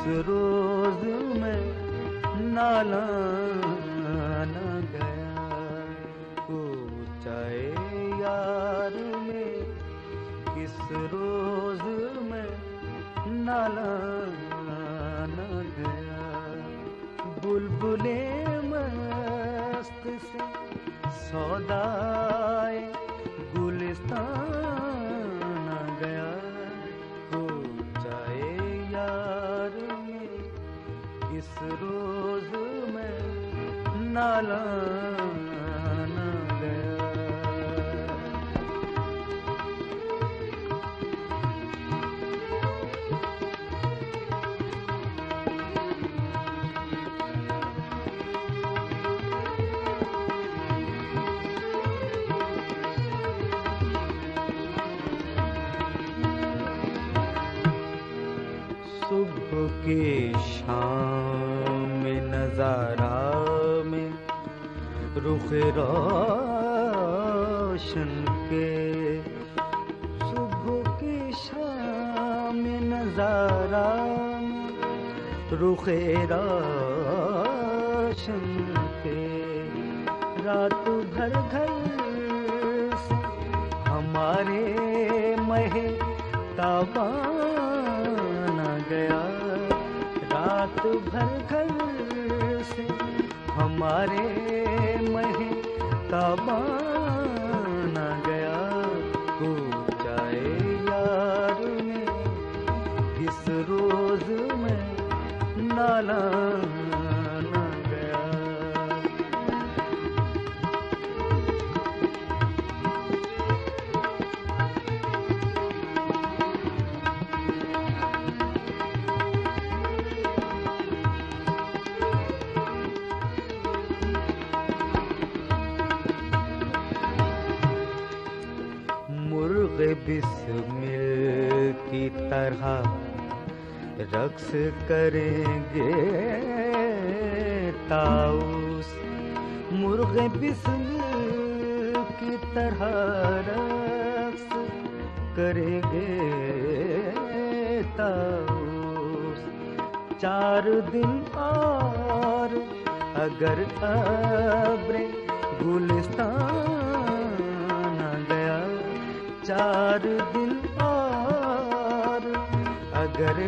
किस रोज में नाला न गया। चाहे यार में किस रोज में नाला न गया। बुलबुले मस्त से सौदाए इस रोज में नाला के शाम में नज़ारा में रुख रोशन के सुबह की शाम में नज़ारा में रुख रोशन के रात भर घर हमारे महे ताबा भर घर से हमारे महे तबाना गया। को जाए यार में, इस रोज में नाला बिस्मिल की तरह रक्स करेंगे ताउस मुर्गे बिस्मिल की तरह रक्स करेंगे ताउस चार दिन और अगर अब्रे गुलिस्तान चार दिन और अगर